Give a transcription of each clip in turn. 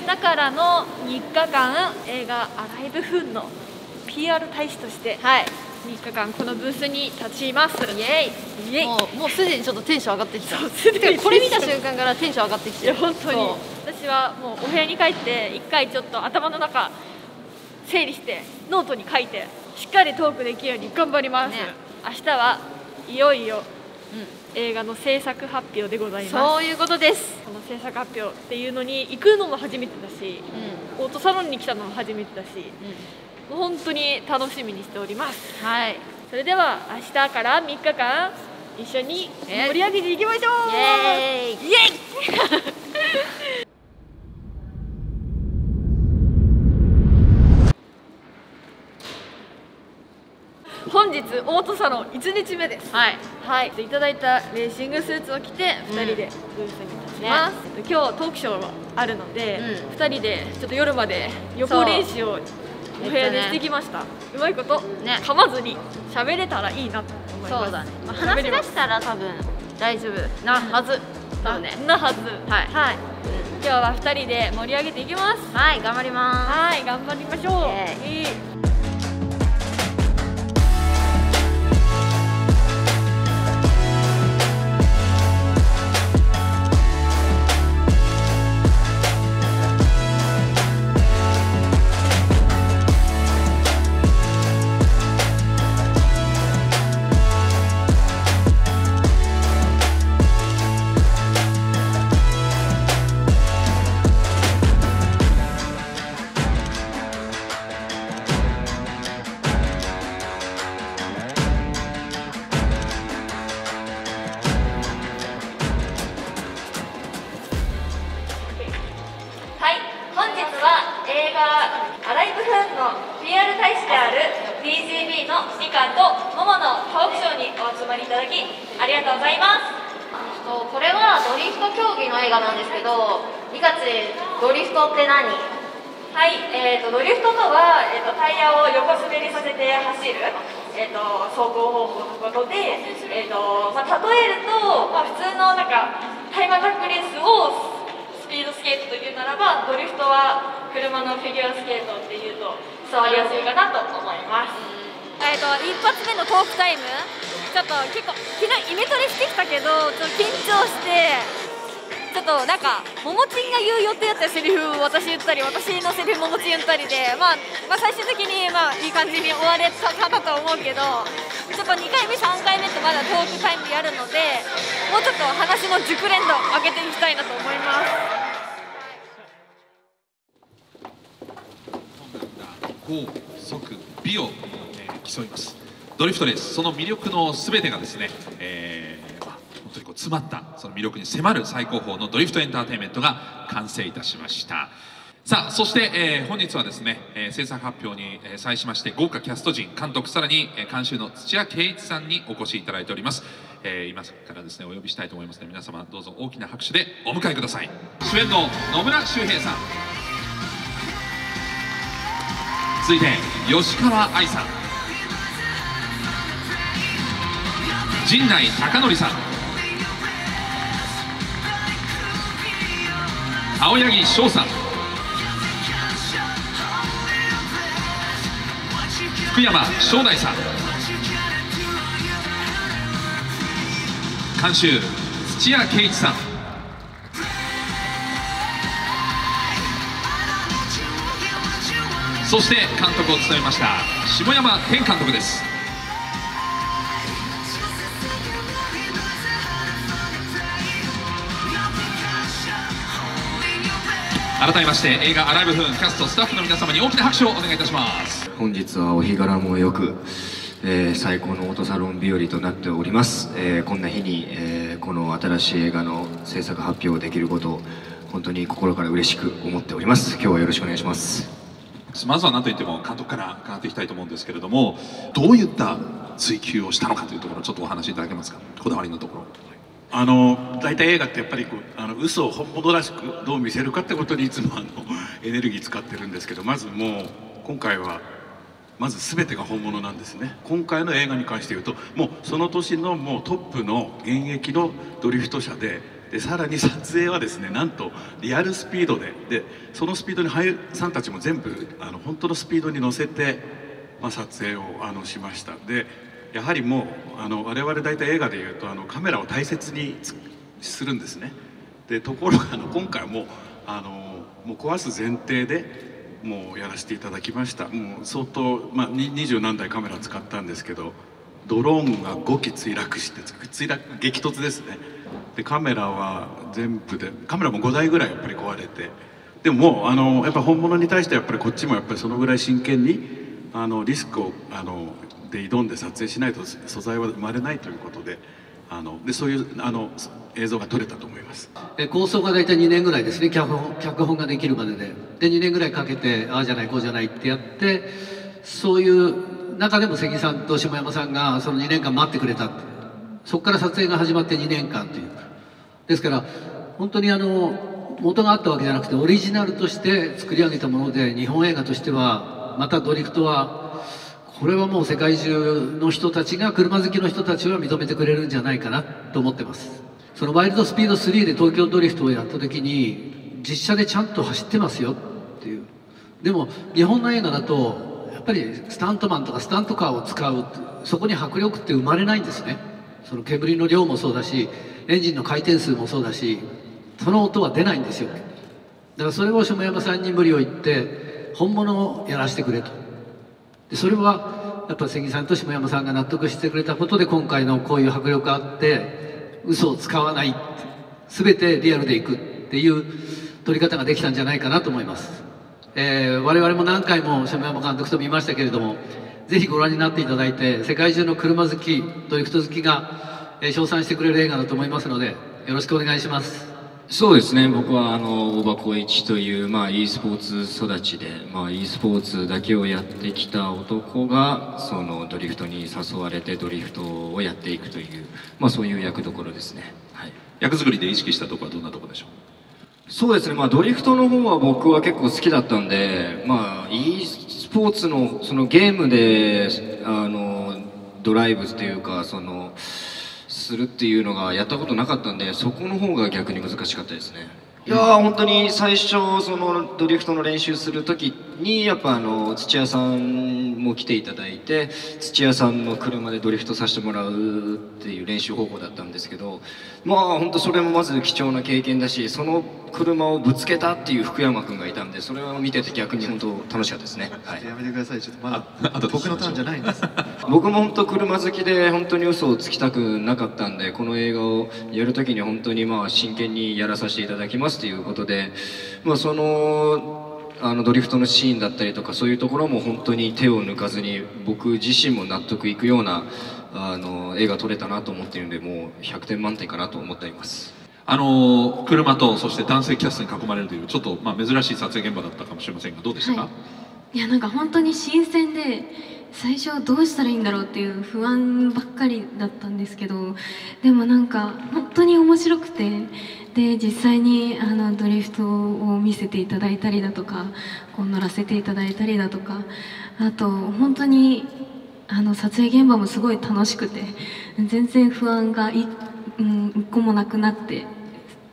明日からの3日間映画「アライブフン」の PR 大使としてはい。3日間このブースに立ちます。イエイ。イエイ。もうもうすでにちょっとテンション上がってきた。これ見た瞬間からテンション上がってきて本当に。私はもうお部屋に帰って一回ちょっと頭の中整理してノートに書いてしっかりトークできるように頑張ります、ね。明日はいよいよ。う映画の制作発表でございん、ます。そういうことです。この制作発表っていうのに行くのも初めてだしうん。オートサロンに来たのも初めてだしうん。本当に楽しみにしております。はい。それでは明日から3日間一緒にえ盛り上げていきましょう。イエーイ。イエイ本日オートサロン1日目です。はい。はい。いただいたレーシングスーツを着て2人でブースに立ちます、えっと今日トークショーがあるので、うん。2人でちょっと夜まで予行練習をお部屋でしてきました、う。まいこと、ね。噛まずに喋れたらいいなと思います。そうだね、まあ、話し出したら多分大丈夫なはず。多分ね。なはず。はい。はい、今日は2人で盛り上げていきます。はい頑張りまはい頑張りましょう。イエこれはドリフト競技の映画なんですけどリカチドリフトって何？はい、えー、とドリフトとは、えー、とタイヤを横滑りさせて走る、えー、と走行方法のことで、えーとまあ、例えると、まあ、普通のなんかタイムアタックレースをスピードスケートというならばドリフトは車のフィギュアスケートっていうと伝わりやすいかなと思います。えー、と一発目のトークタイムちょっと結構昨日イメトレしてきたけどちょっと緊張してちょっとなんかももちんが言う予定だったセリフを私言ったり私のセリフももちん言ったりで、まあ、まあ最終的にまあいい感じに終われたかなと思うけどちょっと2回目3回目とまだトークタイムやるのでもうちょっと話の熟練度上げていきたいなと思います。高速美を、競いますドリフトレース。その魅力のすべてがですね、えーまあ、本当にこう詰まったその魅力に迫る最高峰のドリフトエンターテインメントが完成いたしました。さあそして、えー本日はですね、えー制作発表に、えー際しまして豪華キャスト陣監督さらに、えー監修の土屋圭一さんにお越しいただいております、えー今からですねお呼びしたいと思いますので皆様どうぞ大きな拍手でお迎えください。主演の野村周平さん。続いて吉川愛さん。陣内孝則さん。青柳翔さん。福山正大さん。監修土屋圭一さん。そして監督を務めました下山天監督です。改めまして映画「アライブフーン」キャストスタッフの皆様に大きな拍手をお願いいたします。本日はお日柄もよく、えー最高のオートサロン日和となっております、えーこんな日に、えーこの新しい映画の制作発表できることを本当に心から嬉しく思っております。今日はよろしくお願いします。まずは何といっても監督から伺っていきたいと思うんですけれどもどういった追求をしたのかというところをちょっとお話しいただけますか？こだわりのところあの大体映画ってやっぱりこうあの嘘を本物らしくどう見せるかってことにいつもあの エネルギー使ってるんですけどまずもう今回はまず全てが本物なんですね。今回の映画に関して言うともうその年のもうトップの現役のドリフト車ででさらに撮影はですねなんとリアルスピードででそのスピードに俳優さんたちも全部あの本当のスピードに乗せて、まあ、撮影をあのしました。でやはりもうあの我々大体映画でいうとあのカメラを大切にするんですね。でところがあの今回もうあのもう壊す前提でもうやらせていただきました。もう相当、まあ、二十何台カメラ使ったんですけどドローンが5機墜落して墜落激突ですね。でカメラは全部でカメラも5台ぐらいやっぱり壊れて。でももうあのやっぱ本物に対してやっぱりこっちもやっぱりそのぐらい真剣にあのリスクをあので挑んで撮影しないと素材は生まれないということであのでそういうあの映像が撮れたと思います。え構想が大体2年ぐらいですね。脚本脚本ができるまでで。で2年ぐらいかけてああじゃないこうじゃないってやってそういう中でも関さんと下山さんがその2年間待ってくれた。そこから撮影が始まって2年間という。ですから本当にあの元があったわけじゃなくてオリジナルとして作り上げたもので日本映画としてはまたドリフトはこれはもう世界中の人たちが車好きの人たちは認めてくれるんじゃないかなと思ってます。そのワイルドスピード3で東京ドリフトをやった時に実写でちゃんと走ってますよっていう。でも日本の映画だとやっぱりスタントマンとかスタントカーを使うそこに迫力って生まれないんですね。その煙の量もそうだしエンジンの回転数もそうだしその音は出ないんですよ。だからそれを下山さんに無理を言って本物をやらせてくれと。でそれはやっぱ関さんと下山さんが納得してくれたことで今回のこういう迫力あって嘘を使わない全てリアルでいくっていう撮り方ができたんじゃないかなと思います、えー、我々も何回も下山監督と見ましたけれどもぜひご覧になっていただいて世界中の車好きドリフト好きが、えー、称賛してくれる映画だと思いますのでよろしくお願いします。そうですね。僕はあの大場浩一という、まあ、e スポーツ育ちで、まあ、e スポーツだけをやってきた男がそのドリフトに誘われてドリフトをやっていくという、まあ、そういう役どころですね、はい、役作りで意識したところはどんなところでしょう？そうですね、まあ、ドリフトの方は僕は結構好きだったんで、まあ、e スポーツのそのゲームであのドライブっていうかそのするっていうのがやったことなかったんでそこの方が逆に難しかったですね。いやー本当に最初そのドリフトの練習する時にやっぱあの土屋さんも来ていただいて土屋さんの車でドリフトさせてもらうっていう練習方法だったんですけどまあ本当それもまず貴重な経験だしその車をぶつけたっていう福山君がいたんでそれを見てて逆に本当楽しかったですね、はい、やめてください。ちょっとまだ僕のターンじゃないんです。僕も本当車好きで本当に嘘をつきたくなかったんでこの映画をやる時に本当にまあ真剣にやらさせていただきますということでまあそのあのドリフトのシーンだったりとかそういうところも本当に手を抜かずに僕自身も納得いくようなあの映画撮れたなと思っているんでもう100点満点かなと思っています。あの車とそして男性キャストに囲まれるというちょっとまあ珍しい撮影現場だったかもしれませんがどうでしたか、はい、いやなんか本当に新鮮で最初どうしたらいいんだろうっていう不安ばっかりだったんですけどでもなんか本当に面白くてで実際にあのドリフトを見せていただいたりだとかこう乗らせていただいたりだとかあと本当にあの撮影現場もすごい楽しくて全然不安が一、うん、個もなくなって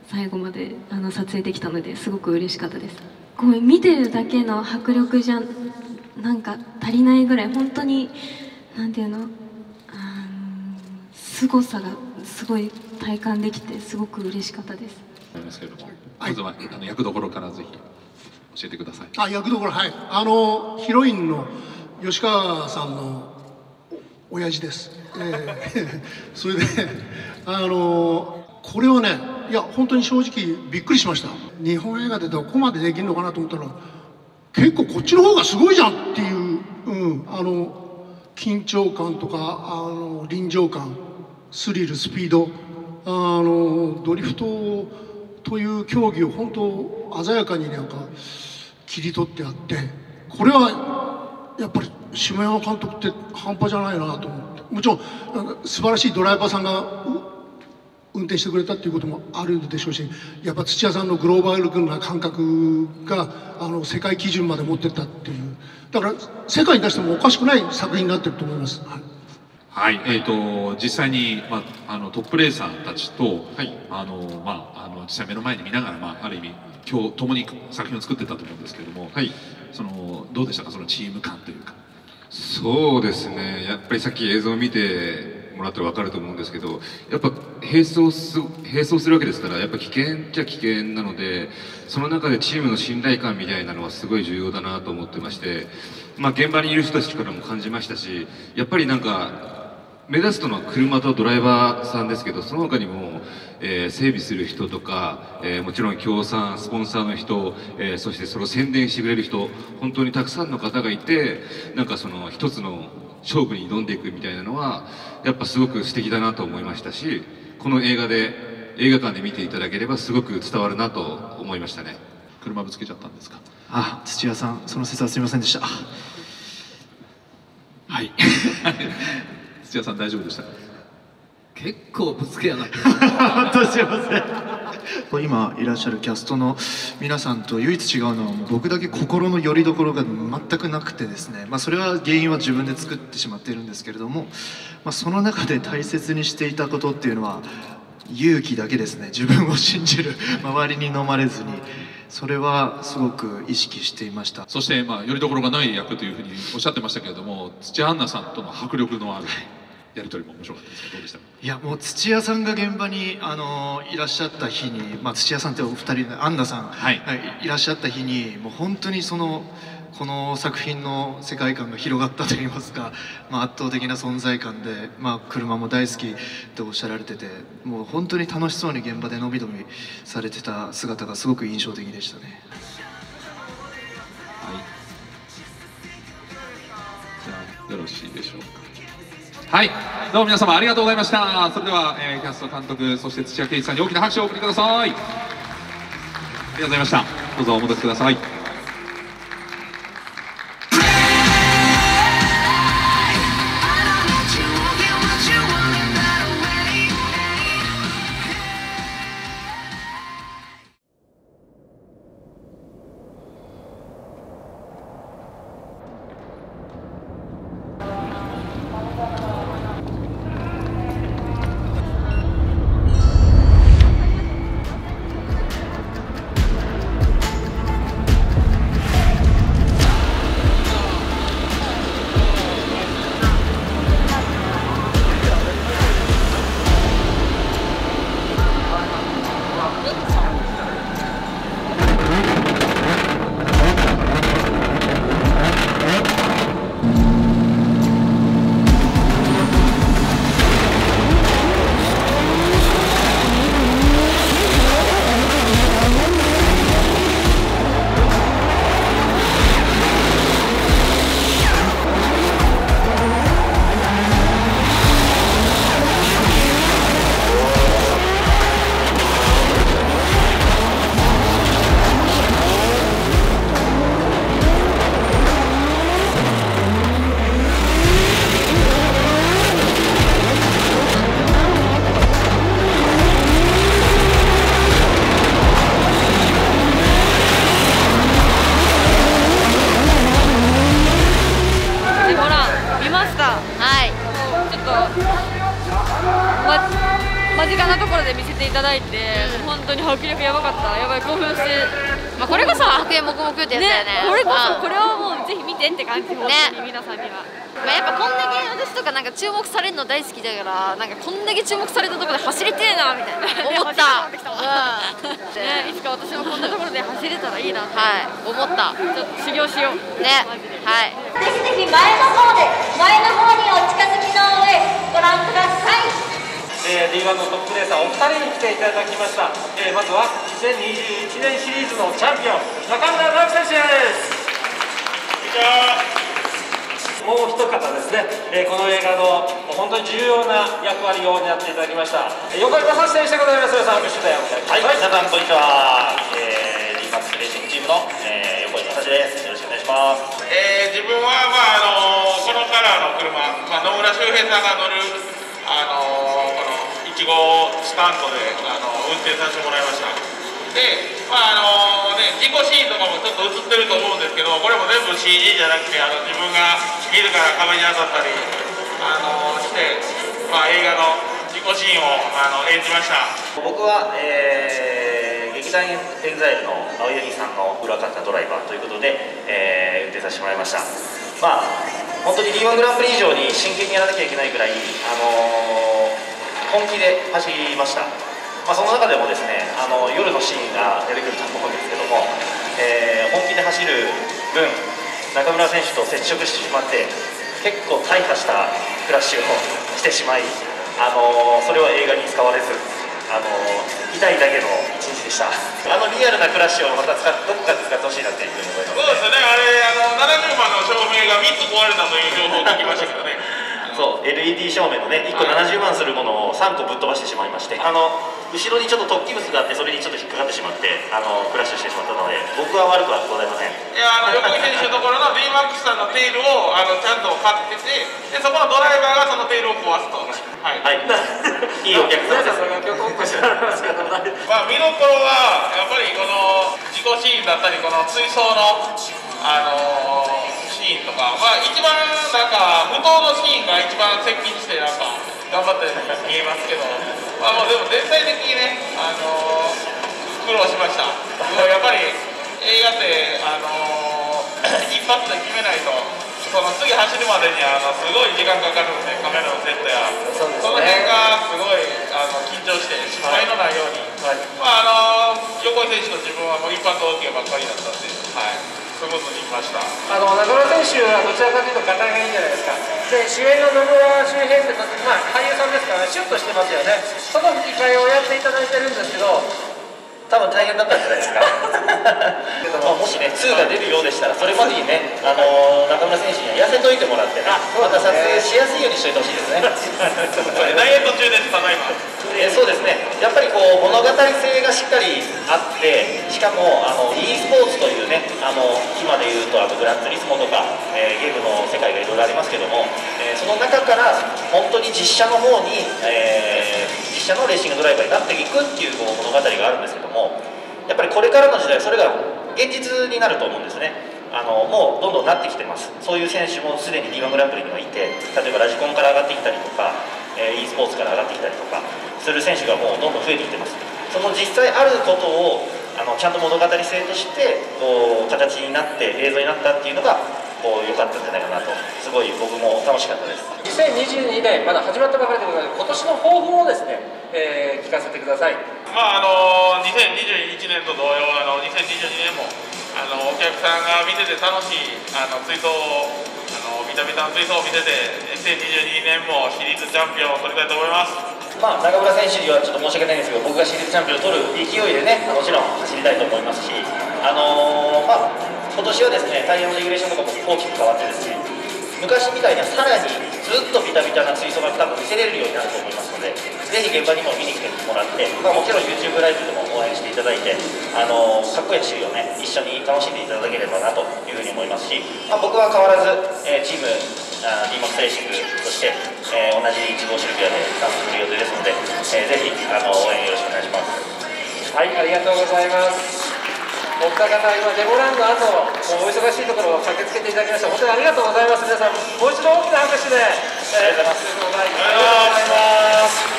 最後まであの撮影できたのですごく嬉しかったです。こう見てるだけの迫力じゃなんか足りないぐらい本当に何ていうの？凄さがすごい体感できてすごく嬉しかったです。ますけれども、まずはあの役どころからぜひ教えてください。あ、役どころはい。あのヒロインの吉川さんの親父です。えー、それであのこれはね、いや本当に正直びっくりしました。日本映画でどこまでできるのかなと思ったら結構こっちの方がすごいじゃんっていう、うん、あの緊張感とかあの臨場感、スリル、スピード。あのドリフトという競技を本当鮮やかになんか切り取ってあってこれはやっぱり下山監督って半端じゃないなと思ってもちろん素晴らしいドライバーさんが運転してくれたっていうこともあるでしょうしやっぱ土屋さんのグローバルな感覚があの世界基準まで持ってったっていう。だから世界に出してもおかしくない作品になってると思います。はい。はい、えー、と実際に、まあ、あのトップレーサーたちと、あのまあ、あの実際目の前に見ながら、まあ、ある意味今日共に作品を作ってたと思うんですけれども、そのどうでしたか？そのチーム感というか。そうですね。やっぱりさっき映像を見てもらったら分かると思うんですけどやっぱ並走す並走するわけですからやっぱ危険っちゃ危険なのでその中でチームの信頼感みたいなのはすごい重要だなと思ってまして、まあ、現場にいる人たちからも感じましたしやっぱりなんか目指すのは車とドライバーさんですけどその他にも、えー整備する人とか、えーもちろん協賛スポンサーの人、えーそしてそれを宣伝してくれる人本当にたくさんの方がいてなんかその一つの勝負に挑んでいくみたいなのはやっぱすごく素敵だなと思いましたしこの映画で映画館で見ていただければすごく伝わるなと思いましたね。車ぶつけちゃったんですか？あ土屋さんその説はすみませんでした。はい。土屋さん大丈夫でしたか？結構ぶつけやがって。本当すいません今いらっしゃるキャストの皆さんと唯一違うのはもう僕だけ心の拠り所が全くなくてですね、まあ、それは原因は自分で作ってしまっているんですけれども、まあ、その中で大切にしていたことっていうのは勇気だけですね。自分を信じる。周りに飲まれずに。それはすごく意識していました。そして、まあ、よりどころがない役というふうにおっしゃってましたけれども土屋アンナさんとの迫力のあるやり取りも面白かったですがどうでした？かいやもう土屋さんが現場にあのいらっしゃった日に、まあ、土屋さんってお二人のアンナさん、はい。いらっしゃった日にもう本当にそのこの作品の世界観が広がったといいますか、まあ、圧倒的な存在感で、まあ、車も大好きっておっしゃられててもう本当に楽しそうに現場でのびのびされてた姿がすごく印象的でしたね。じゃあよろしいでしょうかはい。どうも皆様ありがとうございました。それでは、えーキャスト監督そして土屋圭一さんに大きな拍手をお送りください。ありがとうございました。どうぞお戻しください。ってやつだよねこれこうん。そこれはもうぜひ見てって感じ本当に皆さんには、まあ、やっぱこんだけ私とかなんか注目されるの大好きだからなんかこんだけ注目されたところで走りてえなみたいな。思った、ねいつか私もこんなところで走れたらいいなはい。思った。ちょっと修行しよう。ね。はい。ぜひぜひ前の方で前の方にお近づきの上ご覧ください。えー、D1 のトップレーサーお二人に来ていただきました、えーまずは2021年シリーズのチャンピオン中村もう一方ですね、えーこの映画の本当に重要な役割を担っていただきましたえー横山さ選手でございます皆さん拍手でお願いしますはい、皆さんこんにちは。えー、リーマックスレーシングチームの、えー、横井正です。よろしくお願いします。えー自分は、まああのこのカラーの車、まあ、野村周平さんが乗る、あのこの1号スタントで、あの運転させてもらいましたで、まああのね、事故シーンとかもちょっと映ってると思うんですけどこれも全部 CG じゃなくてあの自分が自ら壁に当たったりあのして、まあ、映画の事故シーンをあの演じました。僕は、えー、劇団エグザイルの青柳さんの裏方ドライバーということで、えー運転させてもらいました。まあ本当に D1 グランプリ以上に真剣にやらなきゃいけないぐらい、あのー本気で走りました、まあ、その中でもですね、あの夜のシーンが出てくると思うんですけども、えー本気で走る分中村選手と接触してしまって結構大破したクラッシュを してしまい、あのーそれは映画に使われず、あのー痛いだけの一日でした。あのリアルなクラッシュをまた使っどこかで使ってほしいなっていうふうに思いますそうですね。あれあの70万の照明が3つ壊れたという情報を聞きましたけどねそう LED 照明のね1個70万するものを3個ぶっ飛ばしてしまいましてあの後ろにちょっと突起物があってそれにちょっと引っかかってしまってあのクラッシュしてしまったので僕は悪くはございません。いやあの横井選手のところの DMAX さんのテールをあのちゃんと買っててでそこのドライバーがそのテールを壊すと。はい、はい、いいお客さんです まあ、見どころはやっぱりこの自己シーンだったりこの追走の、あのーシーンとか、まあ、一番なんか無糖のシーンが一番接近してなんか頑張って見えますけど、まあ、もうでも全体的にね、あのー苦労しました。やっぱり映画って、あのー 一発で決めないとその次走るまでにあのすごい時間かかるんでカメラのセットや。そ,、の辺がすごいあの緊張して失敗のないように、まあ、あの横井選手と自分はもう一発 OK ばっかりだったんで、はい、スムーズにいきました。あの中村選手はどちらかというとガがいいんじゃないですか。で主演の野村周平って、まあ、俳優さんですからシュッとしてますよね。その吹き替えをやっていただいてるんですけど多分大変だったんじゃないですか。まあもしね2が出るようでしたらそれまでにね、あのー中村選手には痩せといてもらってねまた撮影しやすいようにしといてほしいですね。ダイエット中ですただいまえーそうですねやっぱりこう物語性がしっかりあってしかもあの e スポーツというねあの今で言うとあのグランツリスモとか、えーゲームの世界がいろいろありますけども、えーその中から本当に実写の方に、えー実写のレーシングドライバーになっていくっていうこう物語があるんですけどもやっぱりこれからの時代それが現実になると思うんですね。あのもうどんどんなってきてます。そういう選手もすでに D1 グランプリにはいて例えばラジコンから上がってきたりとか、えー e スポーツから上がってきたりとかする選手がもうどんどん増えてきてます。その実際あることをあのちゃんと物語性としてこう形になって映像になったっていうのがこう良かったんじゃないかなと。すごい僕も楽しかったです。2022年まだ始まったばかりでございます今年の抱負をですね、えー聞かせてください。まああの2021年と同様あの2022年もあのお客さんが見てて楽しいあの追走をあのビタビタの追走を見てて2022年もシリーズチャンピオンを取りたいと思います。まあ、中村選手にはちょっと申し訳ないんですけど僕がシリーズチャンピオンを取る勢いでねもちろん走りたいと思いますし、あのーまあ、今年はですねタイヤのレギュレーションとかも大きく変わってですね昔みたいにさらにずっとビタビタな水槽が多分見せれるようになると思いますのでぜひ現場にも見に来てもらって、まあ、もちろん YouTube ライブでも応援していただいて、あのーかっこいい走りをね一緒に楽しんでいただければなというふうに思いますし、まあ、僕は変わらず、えーチームあー DMAX レーシングとして、えー同じ1号シルビアで参加する予定ですので、えーぜひあの応援よろしくお願いします。はいありがとうございますお二方今デモランの後もうお忙しいところを駆けつけていただきました本当にありがとうございます皆さんもう一度大きな拍手で、えー、ありがとうございます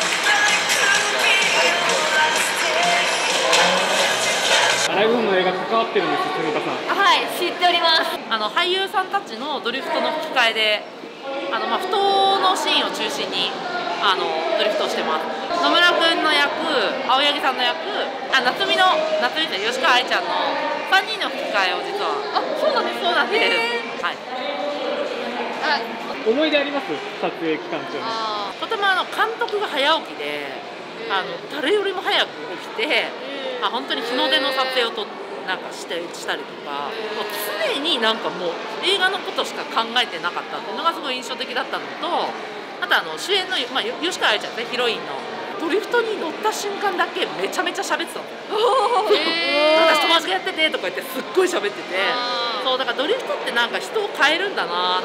ライブの映画関わってるんですよ、鶴田さん。はい、知っております。あの俳優さんたちのドリフトの吹き替えで、あのまあ不当のシーンを中心にあのドリフトをしてます。野村くんの役、青柳さんの役、あ夏美の夏美って吉川愛ちゃんの三人の吹き替えを実は、あ、そうなんです、そうなんです。はい。思い出あります撮影期間中に。とてもあの監督が早起きで、あの誰よりも早く起きて、あ本当に日の出の撮影をとなんかしてしたりとか、もう常になんかもう映画のことしか考えてなかったっていうのがすごい印象的だったのと、あとあの主演の、まあ、よ吉川愛ちゃんねヒロインの。ドリフトに乗った瞬間だけめちゃめちゃ喋ってたの。私友達がやっててとか言ってすっごい喋ってて。そうだからドリフトってなんか人を変えるんだなっ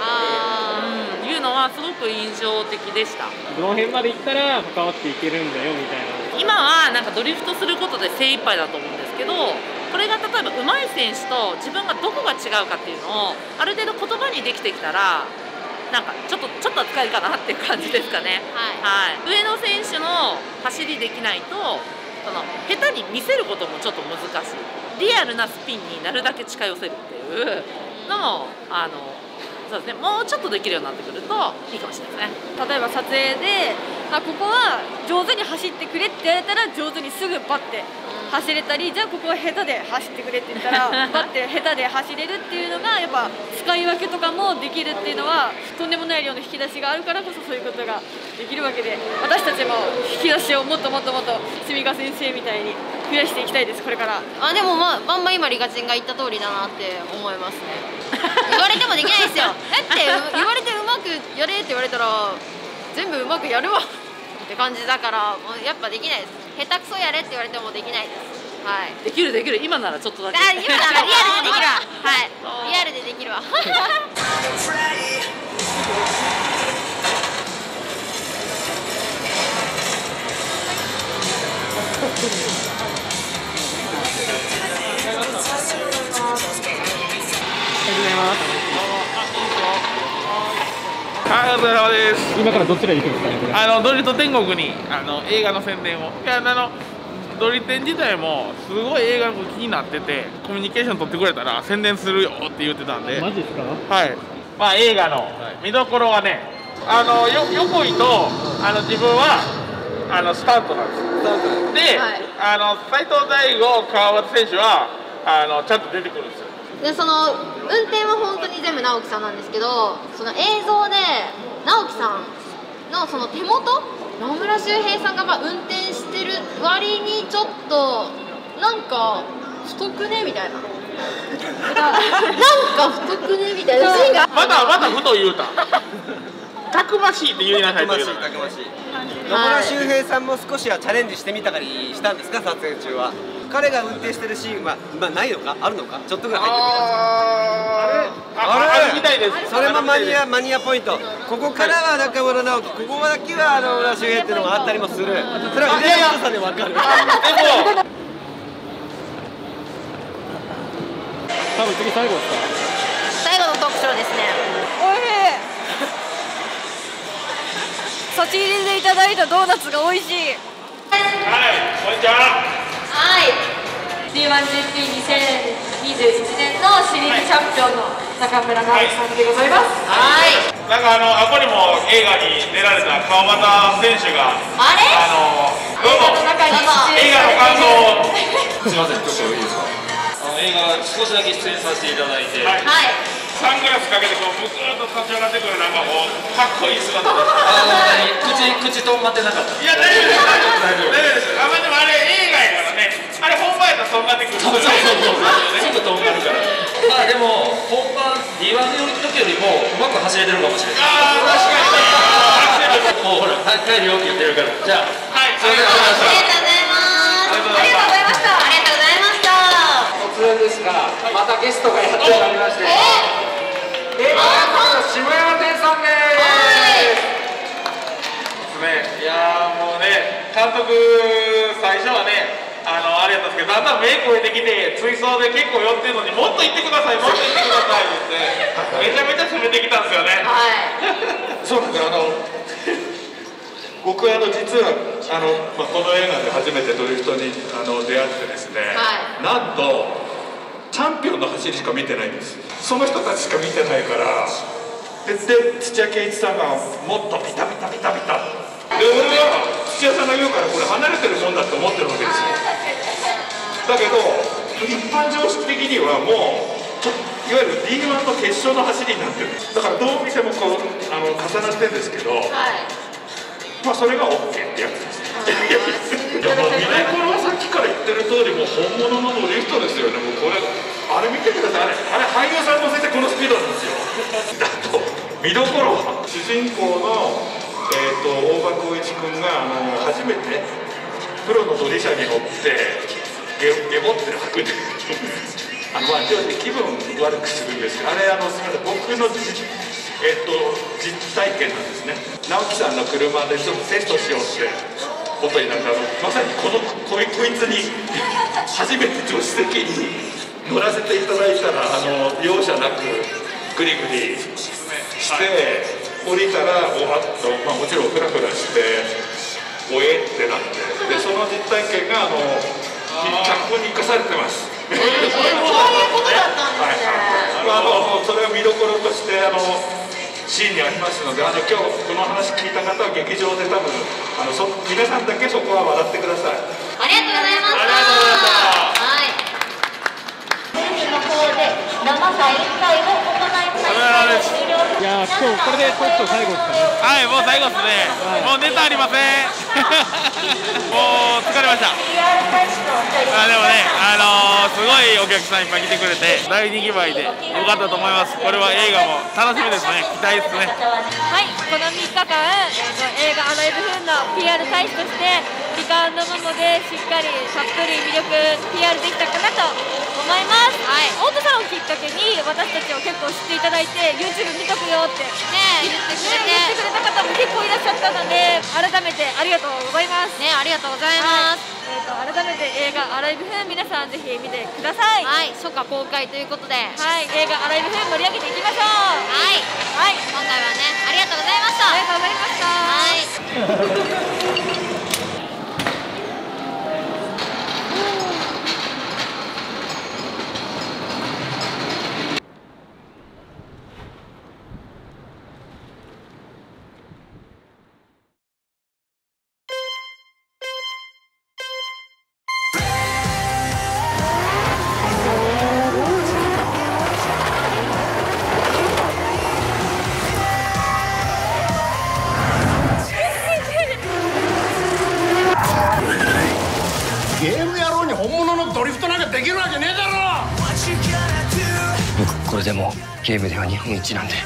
て、うん、いうのはすごく印象的でした。どの辺まで行ったら関わっていけるんだよみたいな。今はなんかドリフトすることで精一杯だと思うんですけどこれが例えば上手い選手と自分がどこが違うかっていうのをある程度言葉にできてきたらなんかちょっとちょっと扱えるかなっていう感じですかね。はい。上野選手の走りできないと。その下手に見せることもちょっと難しいリアルなスピンになるだけ近寄せるっていうのもあのそうですねもうちょっとできるようになってくるといいかもしれないですね例えば撮影であここは上手に走ってくれって言われたら上手にすぐバッて走れたりじゃあここは下手で走ってくれって言ったら バッて下手で走れるっていうのがやっぱ使い分けとかもできるっていうのはとんでもない量の引き出しがあるからこそそういうことができるわけで私たちも引き出しをもっともっともっと住川先生みたいに増やしていきたいですこれから。あでもまあまんま今リカチンが言った通りだなって思いますね。言われてもできないですよ。だって言われてうまくやれって言われたら全部うまくやるわって感じだからもうやっぱできないです下手くそやれって言われてもできないです。はい。できるできる。今ならちょっとだけ。あ今ならリアルでできるわ。はい。リアルでできるわ はい、お疲れ様です。今からどちらに行くんですかねあのドリフト天国にあの映画の宣伝を。いやあのドリテン自体もすごい映画のこと気になっててコミュニケーション取ってくれたら宣伝するよって言ってたんで。マジですか？はい。まあ映画の見どころはね、あのよ横井とあの自分はあのスタントなんですよ。で、あの斉藤大吾川端選手はあのちゃんと出てくるんですよ。でその運転は本当に全部直樹さんなんですけどその映像で直樹さんのその手元野村周平さんがまあ運転してる割にちょっとなんか太くねみたいな。なんか太くねみたいな。シーンがまだまだふと言うた。たくましいって言いなさいと言うた。くましい。野村周平さんも少しはチャレンジしてみたりしたんですか撮影中は彼が運転してるシーンは、まあ、ないのか？あるのか？ちょっとぐらい入ってみますあああるみたいです。それもマニアマニアポイント。ここからは中村直樹ここだけは野村周平っていうのがあったりもする。それは腕の太さでわかる。多分次最後ですか？最後のトークショーですね。おいしい。差し入れでいただいたドーナツが美味しい。はい、こんにちは。はい。D1GP2021 年のシリーズチャンピオンの中村直樹さんでございます。はい。なんかあのあこにも映画に出られた川端選手があれ？あのどうぞ。映画の中に映画の感想を。すみません、ちょっといいですか？あの映画少しだけ出演させていただいて、はい。サングラスかけてこうむくっと立ち上がってくるなんかこうかっこいい姿ですあの何口口とんまってなかった。いや大丈夫です。大丈夫まあでも本番 D1 の時よりもうまく走れてるかもしれない。ああ確かにもうほら帰るよって言ってるから。じゃあ。はい。すいませんありがとうございました。ありがとうございますありがとうございましたありがとうございました突然ですがまたゲストがやってまいりまして映画監督の下山天さんですねいやーもうね監督最初はねあのあれやったんですけどだんだん目超えてきて追走で結構寄ってるのにもっと行ってくださいもっと行ってくださいってめちゃめちゃ攻めてきたんですよね。そうなんですあの僕あの実はあの、まあ、この映画で初めてドリフトにあの出会ってですね、なんとチャンピオンの走りしか見てないんです。その人たちしか見てないからでで土屋圭一さんがもっとビタビタビタビタ。で俺は土屋さんが言う離れてるもんだって思ってるわけですよだけど一般常識的にはもういわゆる D1 の決勝の走りになってるだからどう見てもこうあの重なってるんですけど、まあそれが OK ってやつです。いやもう見どころはさっきから言ってる通りもう本物のドリフトですよね。もうこれあれ見てください。あれあれ俳優さん乗せてこのスピードなんですよ。だと見どころは？主人公のえっ、と大場光一君があの初めてプロのドリ車に乗ってゲゲボって吐くんで。あのまあ、ちょっと気分悪くするんですけどあれあのすみません僕のえっと、実体験なんですね。直樹さんの車でちょっとテストしようってことになったらまさにこのここいつに初めて助手席に乗らせていただいたらあの容赦なくグリグリして降りたらおはっと、まあ、もちろんフラフラしておえってなって。でその実体験があの脚本に生かされてます。そういうことだったんですね。まあ、あのそれを見どころとしてあのシーンにありますのであの今日この話聞いた方は劇場で多分あのそ皆さんだけそこは笑ってください。ありがとうございました。い。テレビの方で生サイン会を行い。い。やー今日これでちょっと最後です。かねはい、もう最後です。ね。もうネタありません。もう疲れました。あでもね、あのーす。ごい。お客さんい。っぱい。来てくれて大にぎわい。でよかったと思い。ます。これは映画も楽しみです。ね。期待です。ね。はい、この3日間、えー、と映画「アライブフン」の PR 大使としてリカモモでしっかりたっぷり魅力 PR できたかなと思います、はい、太田さんをきっかけに私たちを結構知っていただいて YouTube 見とくよって、ね、言ってくれて言ってくれた方も結構いらっしゃったので改めてありがとうございます。ねありがとうございます、えー、と改めて映画「アライブフン」皆さんぜひ見てください。はい。初夏公開ということで。はい。映画「アライブフン」盛り上げていきましょう。はい。はい。今回はねありがとうございました。ありがとうございました。はい ームでは日本一なんで。